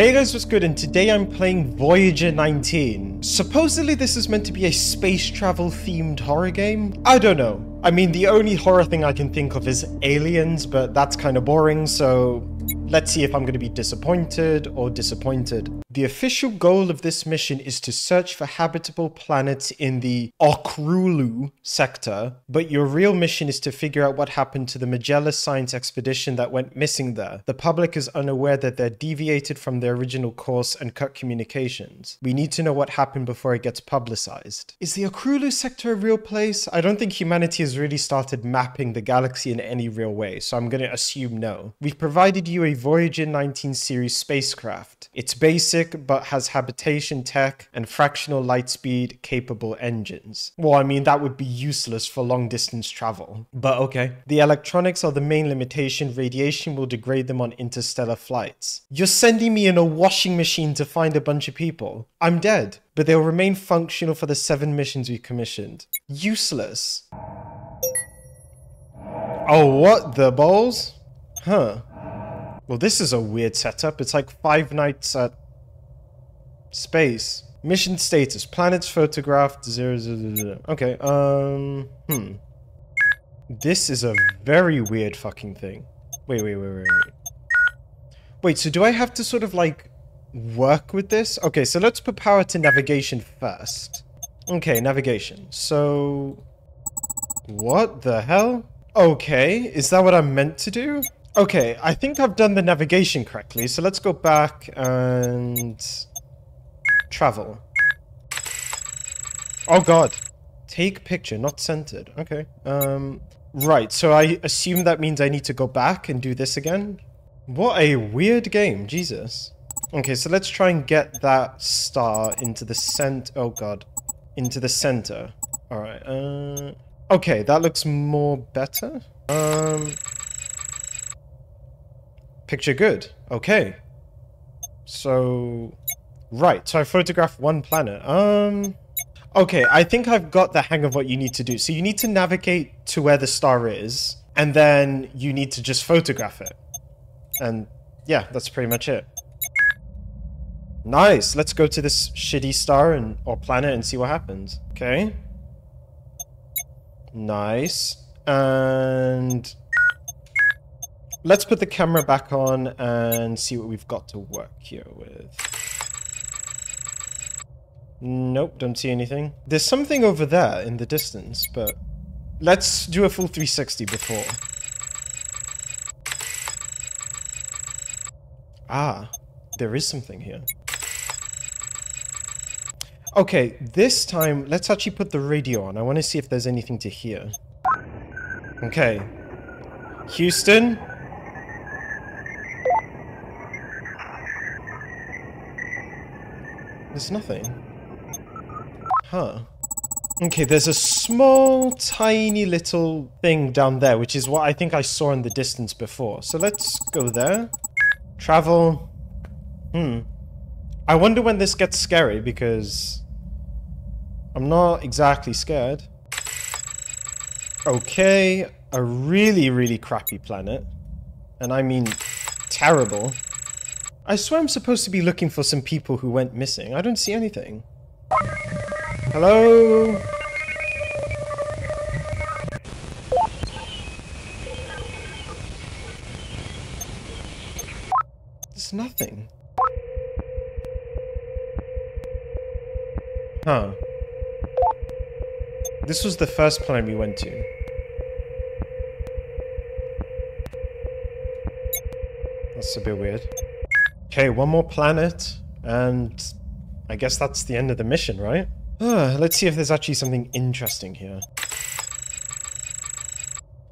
Hey guys, what's good? And today I'm playing Voyager 19. Supposedly this is meant to be a space travel themed horror game? I don't know. I mean, the only horror thing I can think of is aliens, but that's kind of boring, so let's see if I'm going to be disappointed or disappointed. The official goal of this mission is to search for habitable planets in the Okrulu sector, but your real mission is to figure out what happened to the Magella science expedition that went missing there. The public is unaware that they're deviated from their original course and cut communications. We need to know what happened before it gets publicized. Is the Okrulu sector a real place? I don't think humanity has really started mapping the galaxy in any real way, so I'm going to assume no. We've provided you a Voyager 19 series spacecraft. It's basic, but has habitation tech and fractional light speed capable engines. Well, I mean, that would be useless for long distance travel, but okay. The electronics are the main limitation. Radiation will degrade them on interstellar flights. You're sending me in a washing machine to find a bunch of people. I'm dead, but they'll remain functional for the seven missions we commissioned. Useless. Oh, what the balls? Huh. Well, this is a weird setup. It's like five nights at space. Mission status: planets photographed. Zero, zero, zero. Okay. Um. Hmm. This is a very weird fucking thing. Wait, wait, wait, wait, wait. Wait. So do I have to sort of like work with this? Okay. So let's put power to navigation first. Okay, navigation. So. What the hell? Okay, is that what I'm meant to do? Okay, I think I've done the navigation correctly, so let's go back and... Travel. Oh god. Take picture, not centered. Okay. Um, right, so I assume that means I need to go back and do this again? What a weird game, Jesus. Okay, so let's try and get that star into the center. Oh god. Into the center. Alright, uh... Okay, that looks more better. Um... Picture good. Okay. So... Right, so I photographed one planet. Um... Okay, I think I've got the hang of what you need to do. So you need to navigate to where the star is, and then you need to just photograph it. And yeah, that's pretty much it. Nice, let's go to this shitty star and or planet and see what happens. Okay. Nice. And Let's put the camera back on and see what we've got to work here with. Nope, don't see anything. There's something over there in the distance, but let's do a full 360 before. Ah, there is something here. Okay, this time, let's actually put the radio on. I want to see if there's anything to hear. Okay. Houston? There's nothing. Huh. Okay, there's a small, tiny little thing down there, which is what I think I saw in the distance before. So let's go there. Travel. Hmm. I wonder when this gets scary, because... I'm not exactly scared. Okay, a really, really crappy planet. And I mean terrible. I swear I'm supposed to be looking for some people who went missing. I don't see anything. Hello? There's nothing. Huh. This was the first planet we went to. That's a bit weird. Okay, one more planet, and I guess that's the end of the mission, right? Let's see if there's actually something interesting here.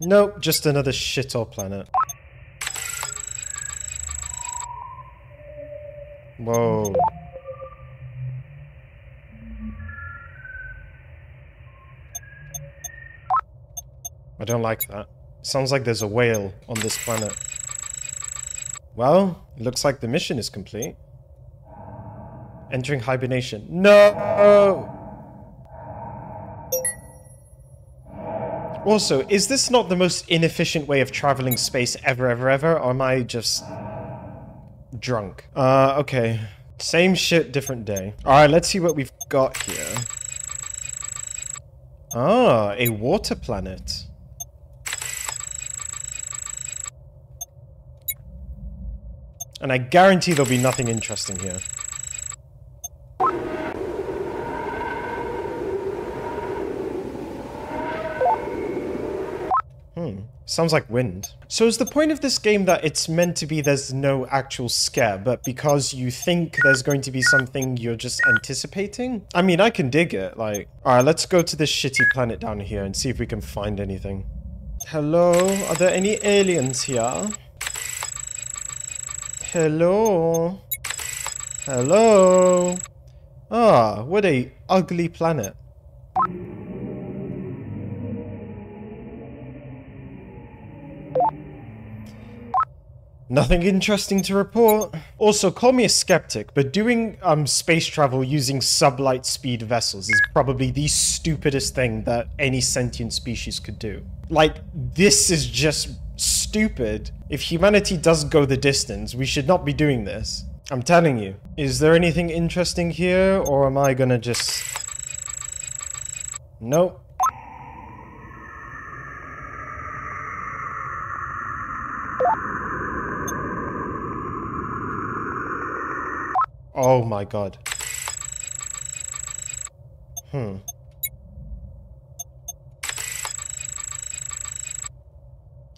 Nope, just another shithole planet. Whoa. I don't like that. Sounds like there's a whale on this planet. Well, it looks like the mission is complete. Entering hibernation. No! Also, is this not the most inefficient way of traveling space ever, ever, ever? Or am I just drunk. Uh, okay. Same shit, different day. Alright, let's see what we've got here. Ah, a water planet. And I guarantee there'll be nothing interesting here. Hmm. Sounds like wind. So is the point of this game that it's meant to be there's no actual scare, but because you think there's going to be something you're just anticipating? I mean, I can dig it, like... Alright, let's go to this shitty planet down here and see if we can find anything. Hello? Are there any aliens here? Hello? Hello? Ah, what a ugly planet. Nothing interesting to report. Also, call me a skeptic, but doing um, space travel using sublight speed vessels is probably the stupidest thing that any sentient species could do. Like, this is just stupid. If humanity does go the distance, we should not be doing this. I'm telling you. Is there anything interesting here, or am I gonna just... Nope. Oh my god. Hmm.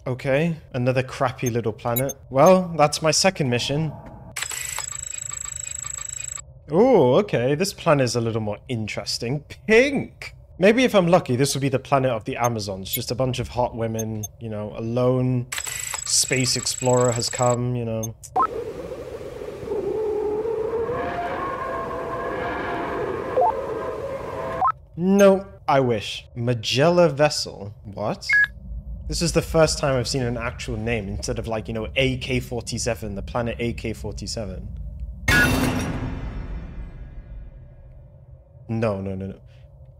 Okay, another crappy little planet. Well, that's my second mission. Oh, okay, this planet is a little more interesting. Pink! Maybe if I'm lucky, this will be the planet of the Amazons. Just a bunch of hot women, you know, a lone space explorer has come, you know. No, I wish. Magella Vessel. What? This is the first time I've seen an actual name instead of like, you know, AK-47, the planet AK-47. No, no, no, no.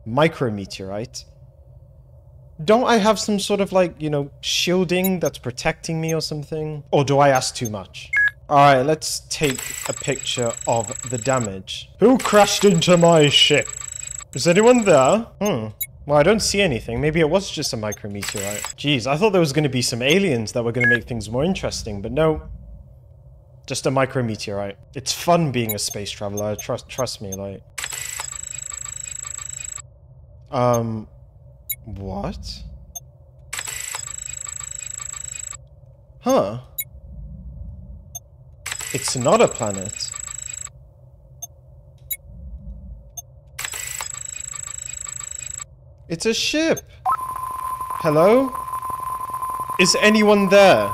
Micrometeorite. Don't I have some sort of like, you know, shielding that's protecting me or something? Or do I ask too much? Alright, let's take a picture of the damage. Who crashed into my ship? Is anyone there? Hmm. Well, I don't see anything. Maybe it was just a micrometeorite. Jeez, I thought there was going to be some aliens that were going to make things more interesting, but no. Just a micrometeorite. It's fun being a space traveler, trust trust me, like. Um, what? Huh. It's not a planet. It's a ship. Hello? Is anyone there?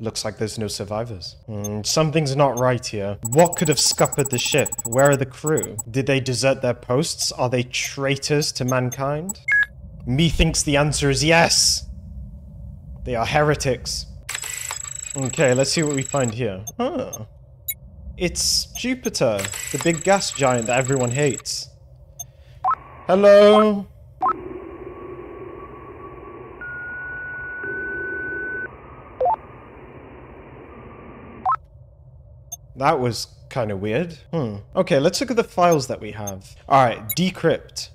Looks like there's no survivors. Mm, something's not right here. What could have scuppered the ship? Where are the crew? Did they desert their posts? Are they traitors to mankind? Methinks the answer is yes. They are heretics. Okay, let's see what we find here. Huh. It's Jupiter, the big gas giant that everyone hates. Hello? That was kind of weird. Hmm. Okay, let's look at the files that we have. Alright, decrypt.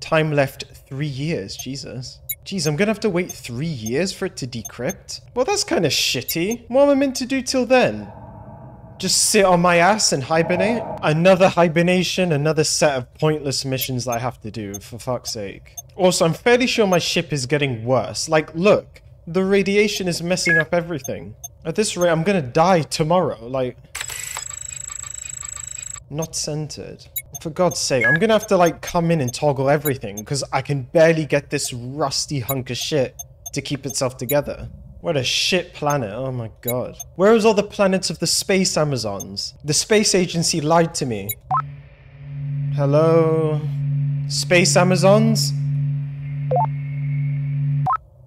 Time left three years, Jesus. Jeez, I'm gonna have to wait three years for it to decrypt? Well, that's kind of shitty. What am I meant to do till then? Just sit on my ass and hibernate. Another hibernation, another set of pointless missions that I have to do, for fuck's sake. Also, I'm fairly sure my ship is getting worse. Like, look, the radiation is messing up everything. At this rate, I'm gonna die tomorrow, like... Not centered. For God's sake, I'm gonna have to, like, come in and toggle everything, because I can barely get this rusty hunk of shit to keep itself together. What a shit planet, oh my god. Where is all the planets of the space Amazons? The space agency lied to me. Hello? Space Amazons?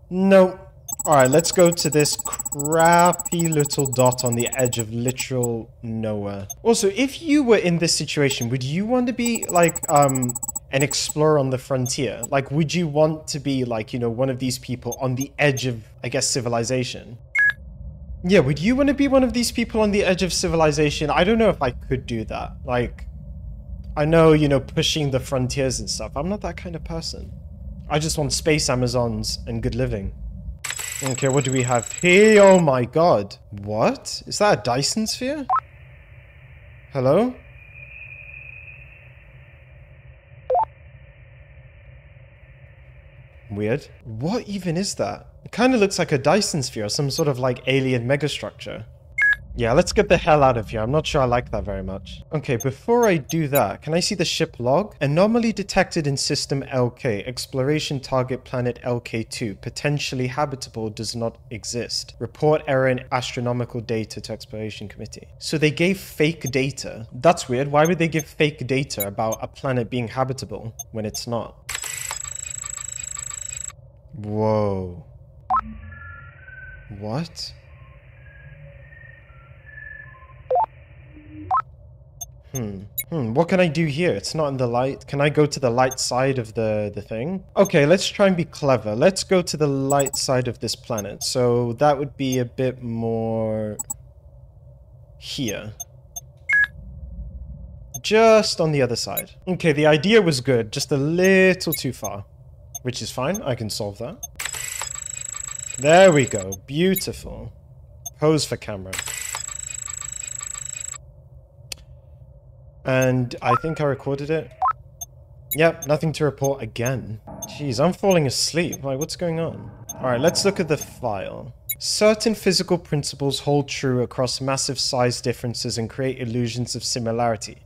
No. Alright, let's go to this crappy little dot on the edge of literal nowhere. Also, if you were in this situation, would you want to be, like, um, and explore on the frontier? Like, would you want to be like, you know, one of these people on the edge of, I guess, civilization? Yeah, would you want to be one of these people on the edge of civilization? I don't know if I could do that. Like, I know, you know, pushing the frontiers and stuff. I'm not that kind of person. I just want space Amazons and good living. Okay, what do we have here? Oh my god. What? Is that a Dyson sphere? Hello? Weird. What even is that? It kind of looks like a Dyson sphere, some sort of like alien megastructure. Yeah, let's get the hell out of here. I'm not sure I like that very much. Okay, before I do that, can I see the ship log? Anomaly detected in system LK. Exploration target planet LK2. Potentially habitable does not exist. Report error in astronomical data to exploration committee. So they gave fake data. That's weird. Why would they give fake data about a planet being habitable when it's not? Whoa. What? Hmm. Hmm. What can I do here? It's not in the light. Can I go to the light side of the, the thing? Okay, let's try and be clever. Let's go to the light side of this planet. So that would be a bit more... Here. Just on the other side. Okay, the idea was good. Just a little too far. Which is fine. I can solve that. There we go. Beautiful. Pose for camera. And I think I recorded it. Yep, nothing to report again. Jeez, I'm falling asleep. Like, what's going on? Alright, let's look at the file. Certain physical principles hold true across massive size differences and create illusions of similarity.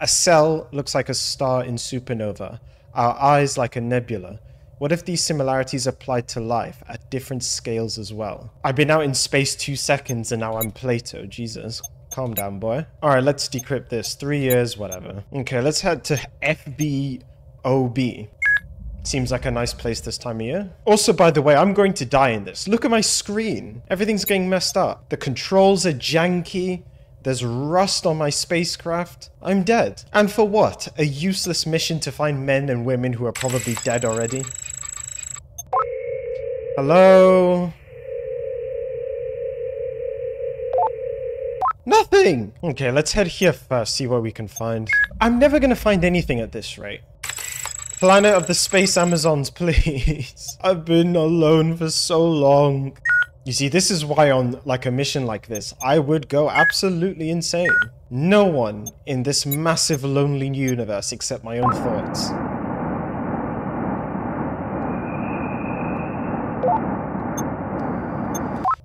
A cell looks like a star in supernova, our eyes like a nebula. What if these similarities applied to life at different scales as well? I've been out in space two seconds and now I'm Plato, Jesus. Calm down, boy. Alright, let's decrypt this. Three years, whatever. Okay, let's head to FBOB. Seems like a nice place this time of year. Also, by the way, I'm going to die in this. Look at my screen. Everything's getting messed up. The controls are janky. There's rust on my spacecraft. I'm dead. And for what? A useless mission to find men and women who are probably dead already? Hello? Nothing! Okay, let's head here first, see what we can find. I'm never gonna find anything at this rate. Planet of the Space Amazons, please. I've been alone for so long. You see, this is why on like a mission like this, I would go absolutely insane. No one in this massive lonely universe except my own thoughts.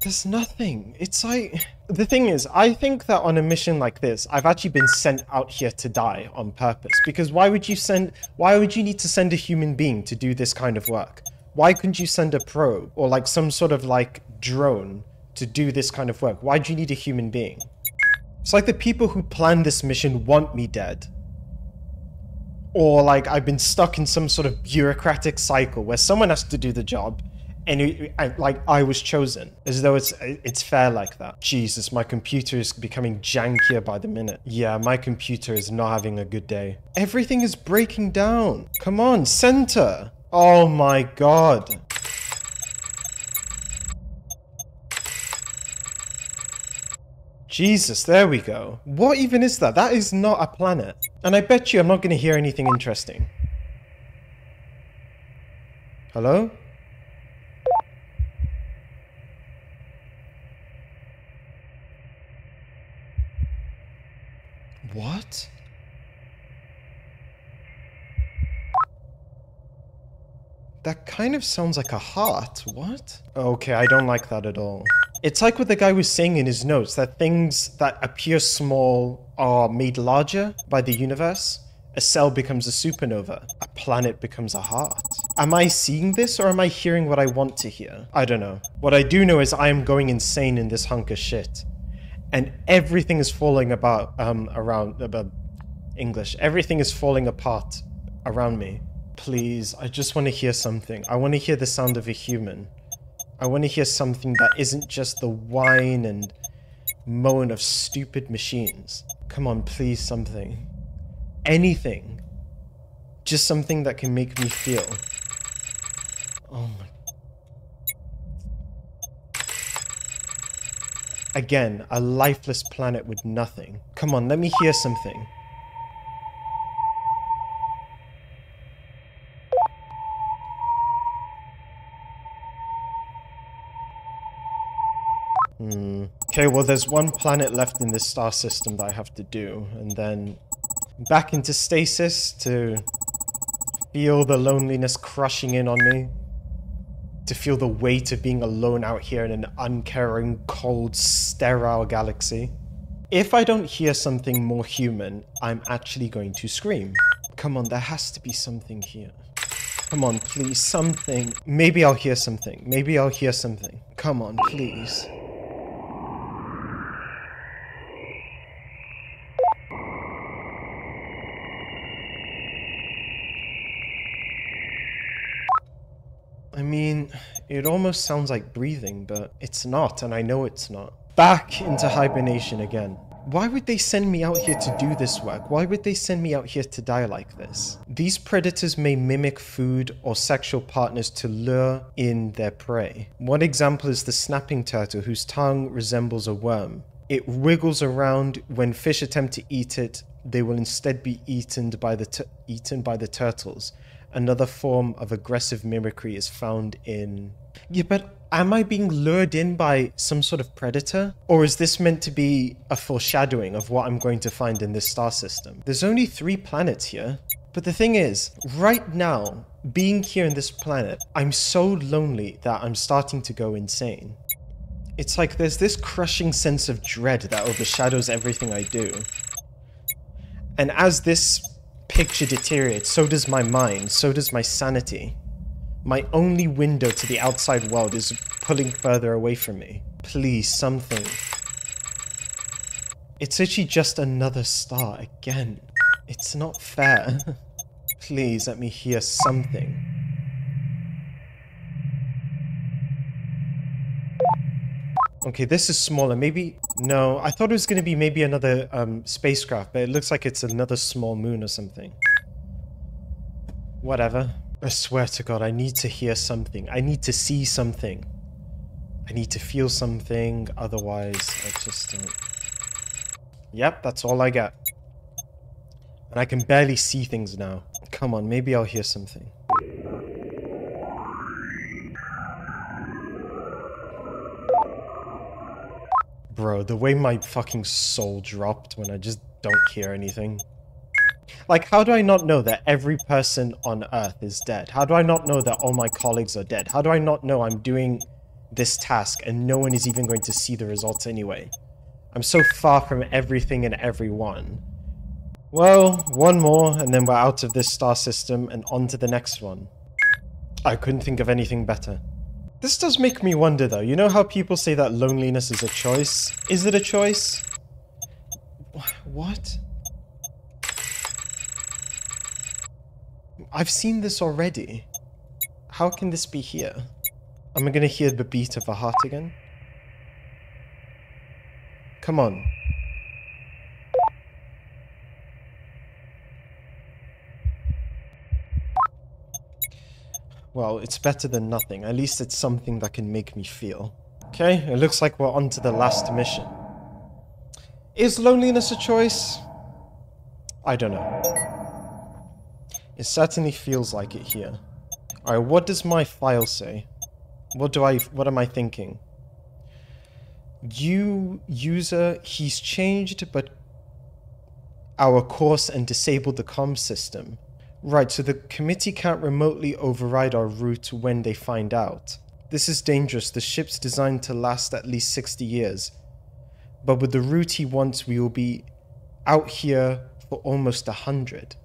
There's nothing. It's like... The thing is, I think that on a mission like this, I've actually been sent out here to die on purpose. Because why would you send... Why would you need to send a human being to do this kind of work? Why couldn't you send a probe or like some sort of like drone to do this kind of work? Why do you need a human being? It's like the people who planned this mission want me dead. Or like I've been stuck in some sort of bureaucratic cycle where someone has to do the job and I, like I was chosen, as though it's it's fair like that. Jesus, my computer is becoming jankier by the minute. Yeah, my computer is not having a good day. Everything is breaking down. Come on, center. Oh my god. Jesus, there we go. What even is that? That is not a planet. And I bet you I'm not going to hear anything interesting. Hello? What? That kind of sounds like a heart. What? Okay, I don't like that at all. It's like what the guy was saying in his notes, that things that appear small are made larger by the universe. A cell becomes a supernova. A planet becomes a heart. Am I seeing this or am I hearing what I want to hear? I don't know. What I do know is I am going insane in this hunk of shit and everything is falling about um, around about English. Everything is falling apart around me. Please, I just want to hear something. I want to hear the sound of a human. I want to hear something that isn't just the whine and moan of stupid machines. Come on, please, something. Anything. Just something that can make me feel. Oh my. Again, a lifeless planet with nothing. Come on, let me hear something. Hmm. Okay, well there's one planet left in this star system that I have to do, and then back into stasis to feel the loneliness crushing in on me. To feel the weight of being alone out here in an uncaring, cold, sterile galaxy. If I don't hear something more human, I'm actually going to scream. Come on, there has to be something here. Come on, please, something. Maybe I'll hear something. Maybe I'll hear something. Come on, please. I it almost sounds like breathing, but it's not, and I know it's not. Back into hibernation again. Why would they send me out here to do this work? Why would they send me out here to die like this? These predators may mimic food or sexual partners to lure in their prey. One example is the snapping turtle whose tongue resembles a worm. It wiggles around when fish attempt to eat it. They will instead be eaten by the eaten by the turtles. Another form of aggressive mimicry is found in. Yeah, but am I being lured in by some sort of predator? Or is this meant to be a foreshadowing of what I'm going to find in this star system? There's only three planets here. But the thing is, right now, being here in this planet, I'm so lonely that I'm starting to go insane. It's like there's this crushing sense of dread that overshadows everything I do. And as this picture deteriorates, so does my mind, so does my sanity. My only window to the outside world is pulling further away from me. Please, something. It's actually just another star again. It's not fair. Please let me hear something. Okay, this is smaller. Maybe... No, I thought it was going to be maybe another um, spacecraft, but it looks like it's another small moon or something. Whatever. I swear to God, I need to hear something. I need to see something. I need to feel something, otherwise I just don't... Yep, that's all I get. And I can barely see things now. Come on, maybe I'll hear something. Bro, the way my fucking soul dropped when I just don't hear anything. Like, how do I not know that every person on Earth is dead? How do I not know that all my colleagues are dead? How do I not know I'm doing this task and no one is even going to see the results anyway? I'm so far from everything and everyone. Well, one more and then we're out of this star system and on to the next one. I couldn't think of anything better. This does make me wonder though, you know how people say that loneliness is a choice? Is it a choice? What? I've seen this already. How can this be here? Am I gonna hear the beat of a heart again? Come on. Well, it's better than nothing. At least it's something that can make me feel. Okay, it looks like we're on to the last mission. Is loneliness a choice? I don't know. It certainly feels like it here. Alright, what does my file say? What do I, what am I thinking? You, user, he's changed but our course and disabled the comm system. Right, so the committee can't remotely override our route when they find out. This is dangerous. The ship's designed to last at least 60 years. But with the route he wants, we will be out here for almost 100.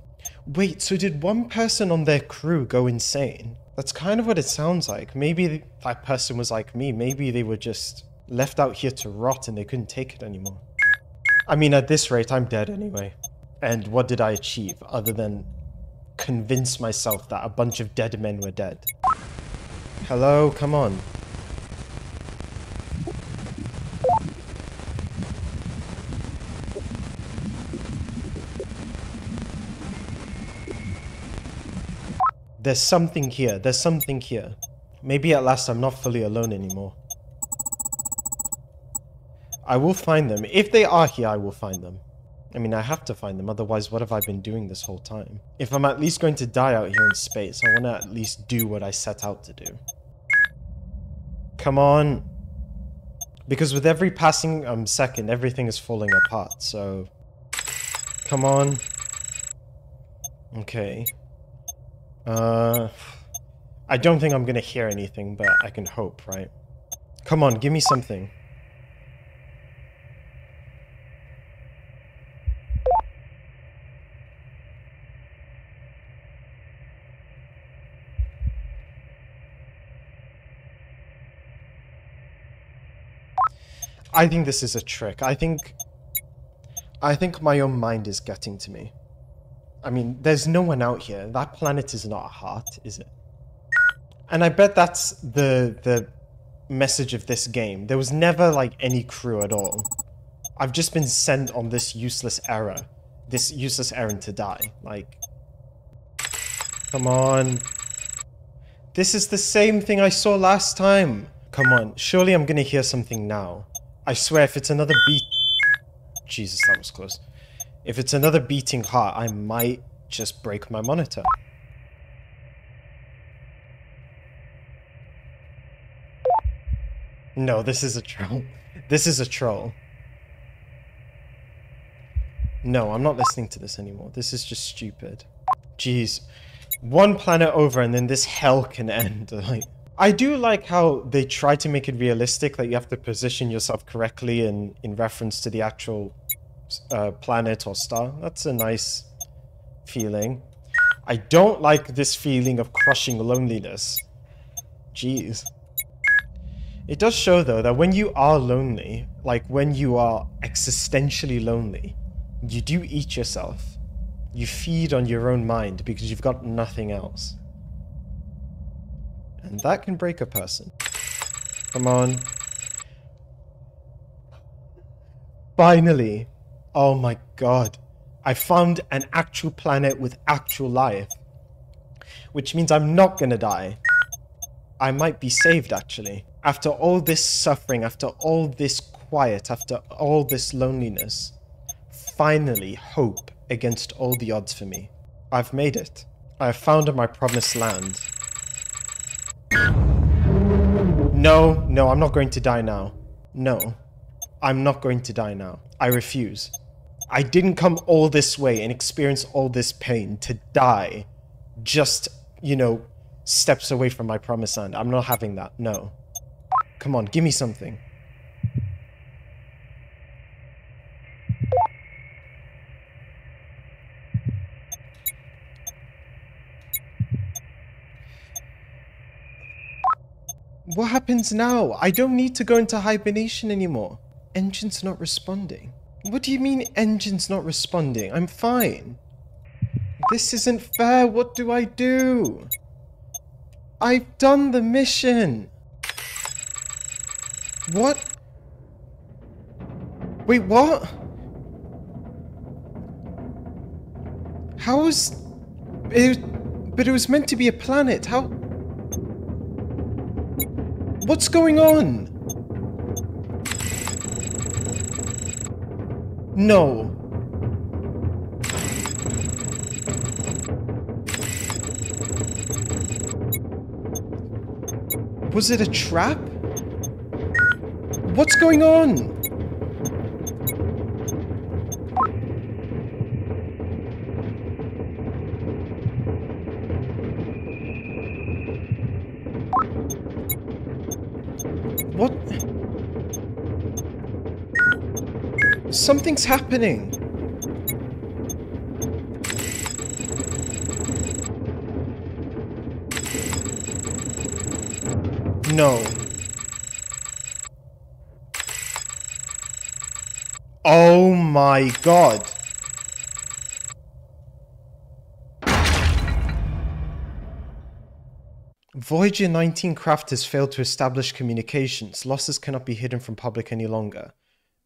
Wait, so did one person on their crew go insane? That's kind of what it sounds like. Maybe that person was like me. Maybe they were just left out here to rot and they couldn't take it anymore. I mean, at this rate, I'm dead anyway. And what did I achieve other than convince myself that a bunch of dead men were dead. Hello, come on. There's something here. There's something here. Maybe at last I'm not fully alone anymore. I will find them. If they are here, I will find them. I mean, I have to find them, otherwise what have I been doing this whole time? If I'm at least going to die out here in space, I want to at least do what I set out to do. Come on. Because with every passing um, second, everything is falling apart, so... Come on. Okay. Uh... I don't think I'm gonna hear anything, but I can hope, right? Come on, give me something. I think this is a trick. I think... I think my own mind is getting to me. I mean, there's no one out here. That planet is not a heart, is it? And I bet that's the the message of this game. There was never like any crew at all. I've just been sent on this useless error. This useless errand to die. Like Come on. This is the same thing I saw last time. Come on, surely I'm gonna hear something now. I swear, if it's another beat... Jesus, that was close. If it's another beating heart, I might just break my monitor. No, this is a troll. This is a troll. No, I'm not listening to this anymore. This is just stupid. Jeez. One planet over and then this hell can end. Like, I do like how they try to make it realistic that you have to position yourself correctly in, in reference to the actual uh, planet or star. That's a nice feeling. I don't like this feeling of crushing loneliness. Jeez. It does show, though, that when you are lonely, like when you are existentially lonely, you do eat yourself. You feed on your own mind because you've got nothing else. And that can break a person. Come on. Finally. Oh my god. I found an actual planet with actual life. Which means I'm not gonna die. I might be saved, actually. After all this suffering, after all this quiet, after all this loneliness, finally hope against all the odds for me. I've made it. I have found my promised land. No, no, I'm not going to die now. No, I'm not going to die now. I refuse. I didn't come all this way and experience all this pain to die just, you know, steps away from my promised land. I'm not having that. No. Come on, give me something. What happens now? I don't need to go into hibernation anymore. Engine's not responding. What do you mean engine's not responding? I'm fine. This isn't fair. What do I do? I've done the mission. What? Wait, what? How is... It, but it was meant to be a planet. How... What's going on? No. Was it a trap? What's going on? Something's happening. No. Oh my god. Voyager 19 craft has failed to establish communications. Losses cannot be hidden from public any longer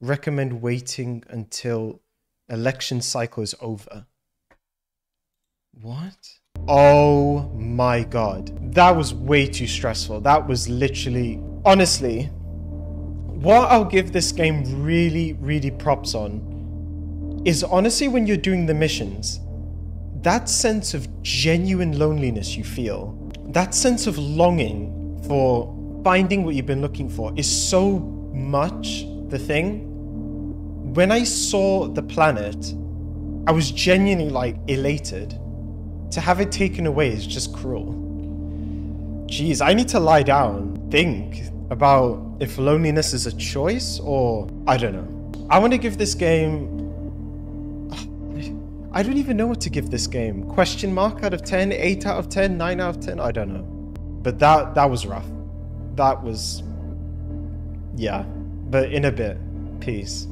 recommend waiting until election cycle is over. What? Oh my god. That was way too stressful. That was literally, honestly, what I'll give this game really, really props on is honestly when you're doing the missions, that sense of genuine loneliness you feel, that sense of longing for finding what you've been looking for is so much the thing. When I saw the planet, I was genuinely like elated. To have it taken away is just cruel. Jeez, I need to lie down, think about if loneliness is a choice or I don't know. I want to give this game. I don't even know what to give this game. Question mark out of 10, 8 out of 10, 9 out of 10, I don't know. But that that was rough. That was yeah. But in a bit. Peace.